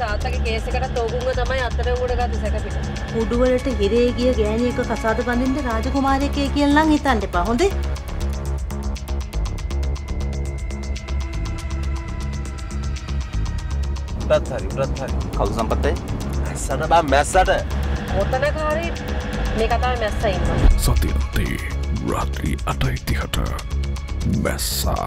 තාත්තගේ කේස් එකට තෝගුංග තමයි අත්අඩංගුවට ගත්ත සැකපිට. උඩුවලට හිරේ ගිය ගෑණියක කසාද බඳින්න රාජකුමාරයෙක් කියලා නම් හිතන්න එපා. හොඳේ? උඩත් හරි උඩත් හරි කවුද සම්පත්තේ මැස්සට බා මැස්සට ඔතන කාරේ මේ කතාවේ මැස්සා ඉන්නවා. සතියන්තේ රාත්‍රී අටයිතිහට මැස්සා